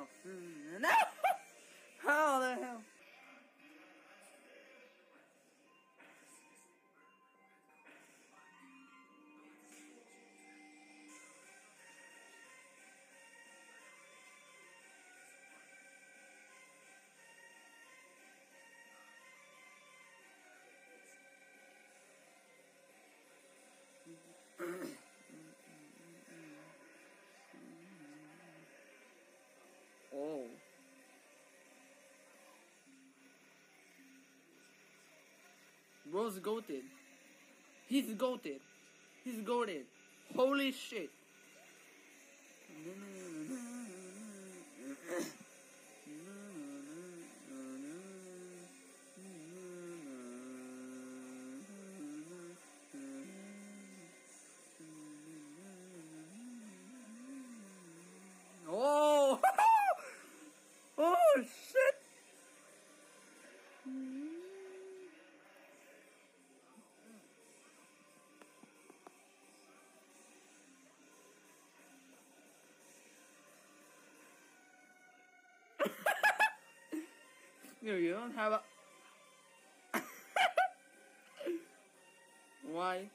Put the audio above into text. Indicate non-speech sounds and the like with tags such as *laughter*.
No. No! Bro's goated. He's goated. He's goated. Holy shit. You, you don't have a. *laughs* Why?